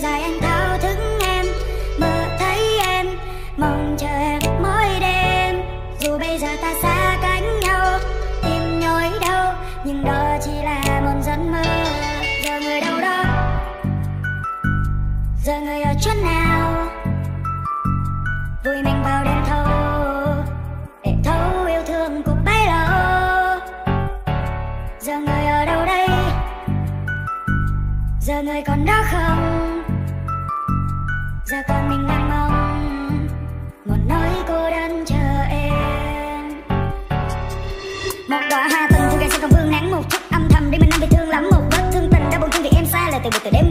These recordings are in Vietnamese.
dài anh thao thức em, mơ thấy em, mong chờ em mỗi đêm. Dù bây giờ ta xa cách nhau tim nhói đau nhưng đó chỉ là một giấc mơ. Giờ người đâu đó, giờ người ở chỗ nào? Vui mình vào đêm thâu, để thâu yêu thương cũng bấy lâu. Giờ người ở đâu đây? Giờ người còn đó không? giờ còn mình đang mong một nỗi cô đơn chờ em. Một đóa hoa tình thu gầy sẽ còn vương nắng một chút âm thầm để mình đang bị thương lắm, một vết thương tình đã buồn thương vì em xa lời từ biệt từ đêm.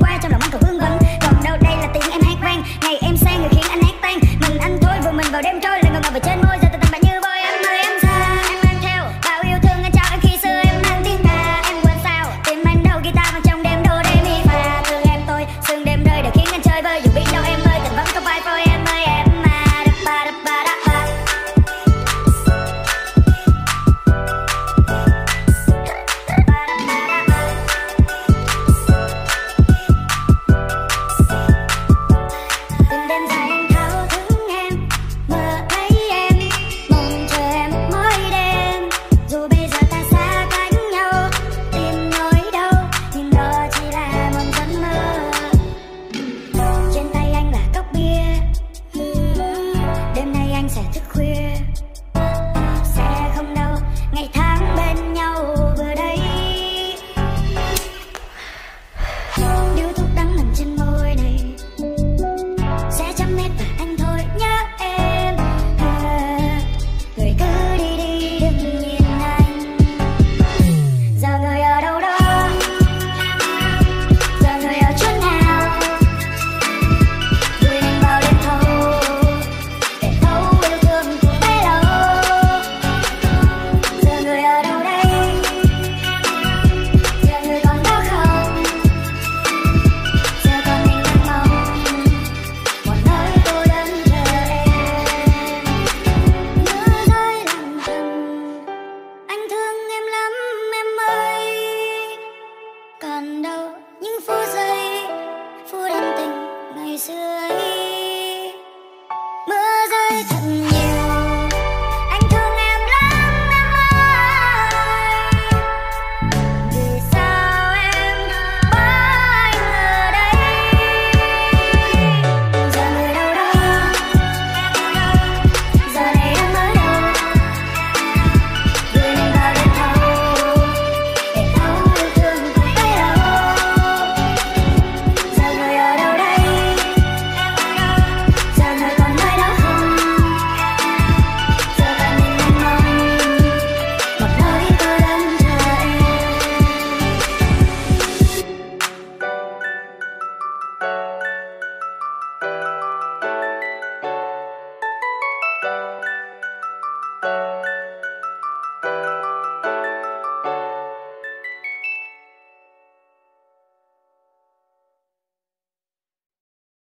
rơi mưa rơi thật nhiều